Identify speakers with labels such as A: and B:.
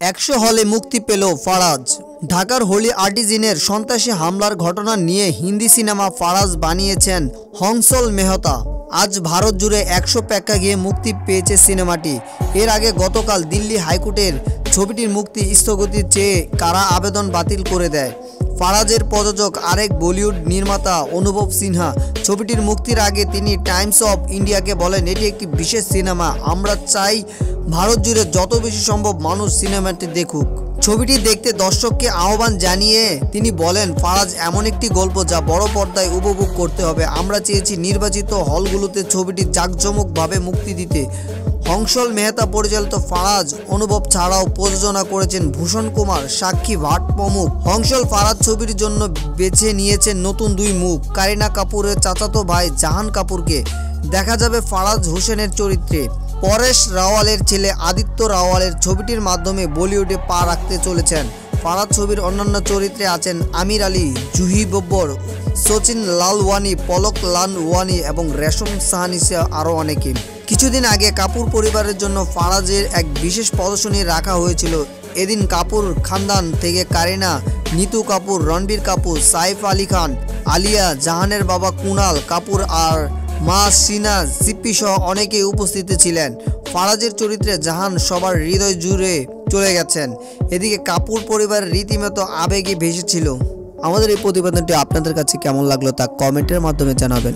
A: একশো হলে মুক্তি পেল ফারাজ। ঢাকার হোলি আর্টিজিনের সন্ত্রাসী হামলার ঘটনা নিয়ে হিন্দি সিনেমা ফারাজ বানিয়েছেন হংসল মেহতা। আজ ভারত জুড়ে একশো প্যাক্কা গিয়ে মুক্তি পেয়েছে সিনেমাটি। এর আগে গতকাল দিল্লি হাইকোর্টের ছবিটির মুক্তি স্থগতি চেয়ে কারা আবেদন বাতিল করে দেয়? ফারাজের প্রযোজক আরেক বলিউড নির্মাতা অনুভব সিনহা। ছবিটির মুক্তির আগে তিনি টাইমস অফ ইন্ডিয়াকে বলেন, এটি একটি বিশেষ সিনেমা। আমরা চাই ভারত জুড়ে যত বেশি সম্ভব মানুষ সিনেমাটি দেখুক। ছবিটি দেখতে দর্শককে আহ্বান জানিয়ে তিনি বলেন, ফারাজ এমন একটি গল্প যা বড় পর্দায় উপভোগ করতে হবে। আমরা চেয়েছি নির্বাচিত হলগুলোতে ছবিটি জাঁকজমকভাবে মুক্তি দিতে। হংসল মেহতা পরিচালিত ফারাজ অনুভব ছাড়াও প্রযোজনা করেছেন ভূষণ কুমার, সাক্ষী ভাট প্রমুখ। হংসল ফারাজ ছবির জন্য বেছে নিয়েছেন নতুন দুই মুখ, কারিনা কাপুরের চাচাতো ভাই জাহান কাপুরকে। দেখা যাবে ফারাজ হোসেনের চরিত্রে। পরেশ রাওয়ালের ছেলে আদিত্য রাওয়ালের ছবিটির মাধ্যমে বলিউডে পা রাখতে চলেছেন। ফারাজ ছবির অন্যান্য চরিত্রে আছেন আমির আলী, জুহি বব্বর, সচিন লালওয়ানি, পলক লালওয়ানি এবং রেশম সাহানি আরও অনেকে। কিছুদিন আগে কাপুর পরিবারের জন্য ফারাজের এক বিশেষ প্রদর্শনী রাখা হয়েছিল। এদিন কাপুর খানদান থেকে কারিনা, নিতু কাপুর, রণবীর কাপুর, সাইফ আলী খান, আলিয়া, জাহানের বাবা কুনাল কাপুর আর মা সিনা সিপ্পি সহ অনেকেই উপস্থিত ছিলেন। ফারাজের চরিত্রে জাহান সবার হৃদয় জুড়ে চলে গেছেন। এদিকে কাপুর পরিবারের রীতিমতো আবেগে ভেসেছিল। আমাদের এই প্রতিবেদনটি আপনাদের কাছে কেমন লাগল তা কমেন্টের মাধ্যমে জানাবেন।